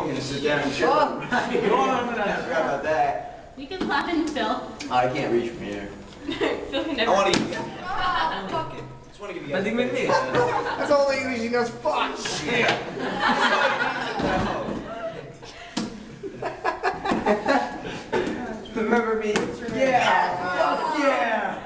I'm going to sit down and chill. Oh. you want I'm going to forgot about that. You can clap in Phil. I can't reach from here. Phil can never. I want to eat. Fuck it. Just want to give you That's all the English he knows. Fuck. Shit. Remember me? Yeah. Fuck yeah.